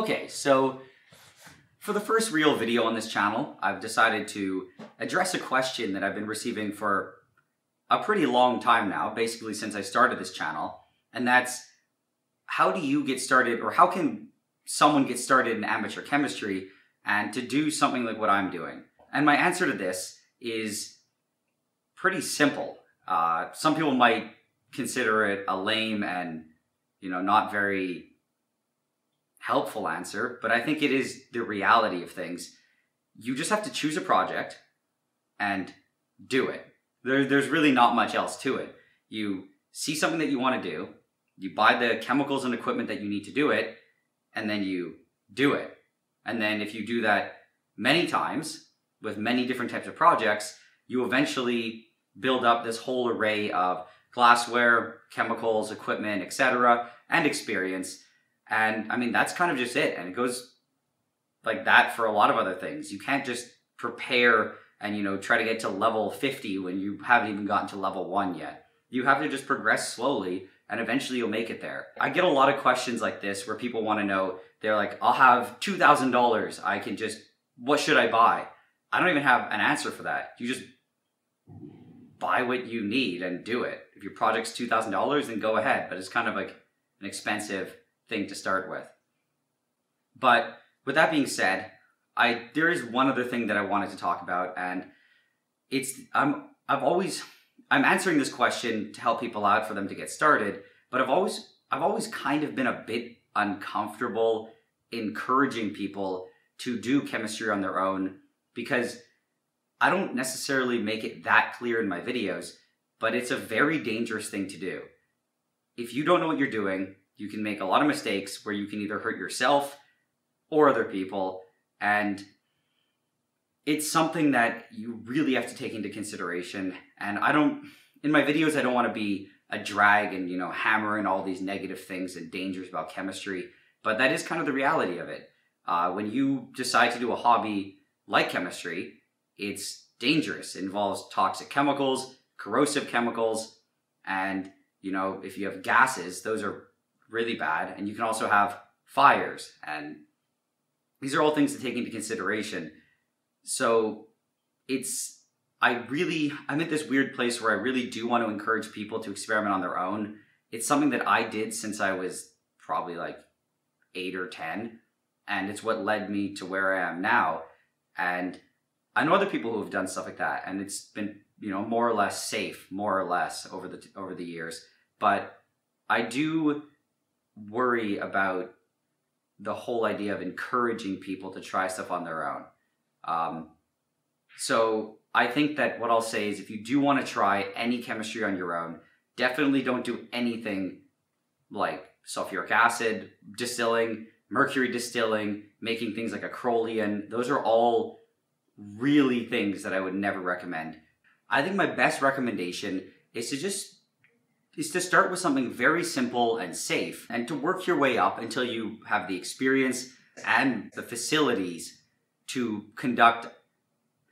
Okay, so for the first real video on this channel, I've decided to address a question that I've been receiving for a pretty long time now, basically since I started this channel, and that's how do you get started, or how can someone get started in amateur chemistry and to do something like what I'm doing? And my answer to this is pretty simple. Uh, some people might consider it a lame and, you know, not very helpful answer, but I think it is the reality of things. You just have to choose a project and do it. There, there's really not much else to it. You see something that you want to do, you buy the chemicals and equipment that you need to do it, and then you do it. And then if you do that many times with many different types of projects, you eventually build up this whole array of glassware, chemicals, equipment, etc., and experience and I mean, that's kind of just it. And it goes like that for a lot of other things. You can't just prepare and, you know, try to get to level 50 when you haven't even gotten to level one yet. You have to just progress slowly and eventually you'll make it there. I get a lot of questions like this where people want to know, they're like, I'll have $2,000. I can just, what should I buy? I don't even have an answer for that. You just buy what you need and do it. If your project's $2,000, then go ahead. But it's kind of like an expensive thing to start with. But with that being said, I there is one other thing that I wanted to talk about, and it's I'm I've always I'm answering this question to help people out for them to get started, but I've always I've always kind of been a bit uncomfortable encouraging people to do chemistry on their own because I don't necessarily make it that clear in my videos, but it's a very dangerous thing to do. If you don't know what you're doing, you can make a lot of mistakes where you can either hurt yourself or other people. And it's something that you really have to take into consideration. And I don't, in my videos, I don't want to be a drag and, you know, hammering all these negative things and dangers about chemistry. But that is kind of the reality of it. Uh, when you decide to do a hobby like chemistry, it's dangerous. It involves toxic chemicals, corrosive chemicals, and, you know, if you have gases, those are really bad. And you can also have fires. And these are all things to take into consideration. So it's, I really, I'm at this weird place where I really do want to encourage people to experiment on their own. It's something that I did since I was probably like eight or 10. And it's what led me to where I am now. And I know other people who have done stuff like that, and it's been you know more or less safe, more or less over the over the years. But I do worry about the whole idea of encouraging people to try stuff on their own. Um, so I think that what I'll say is if you do want to try any chemistry on your own, definitely don't do anything like sulfuric acid distilling, mercury distilling, making things like a acrolein. Those are all really things that I would never recommend. I think my best recommendation is to just is to start with something very simple and safe and to work your way up until you have the experience and the facilities to conduct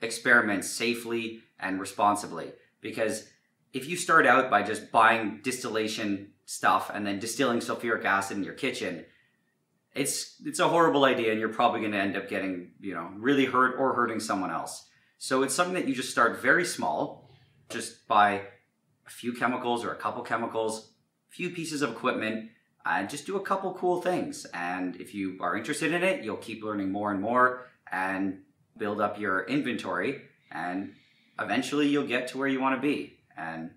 experiments safely and responsibly. Because if you start out by just buying distillation stuff and then distilling sulfuric acid in your kitchen, it's it's a horrible idea and you're probably going to end up getting, you know, really hurt or hurting someone else. So it's something that you just start very small, just by a few chemicals or a couple chemicals, a few pieces of equipment, and just do a couple cool things. And if you are interested in it, you'll keep learning more and more and build up your inventory. And eventually you'll get to where you want to be. And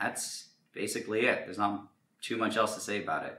that's basically it. There's not too much else to say about it.